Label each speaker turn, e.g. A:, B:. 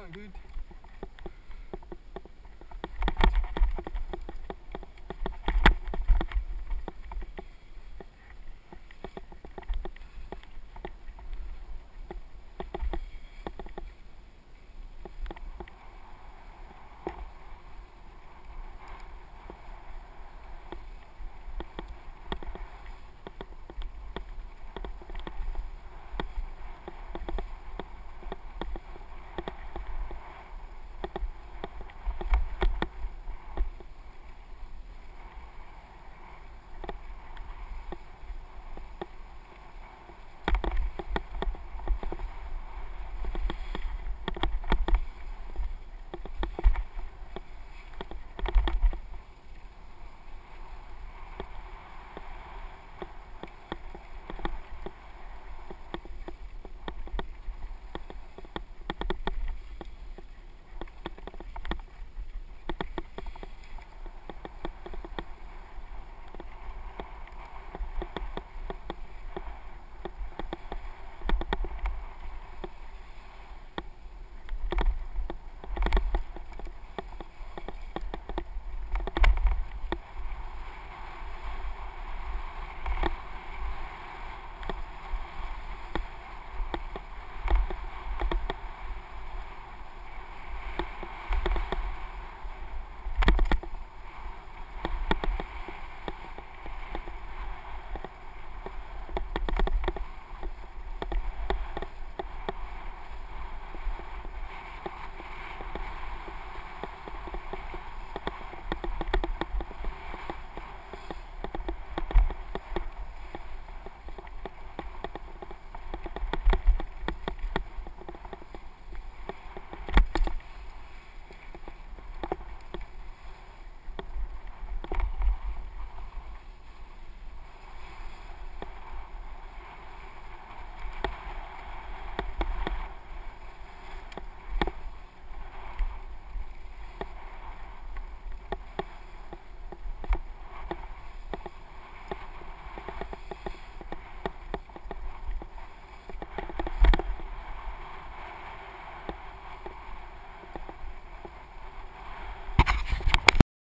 A: not good.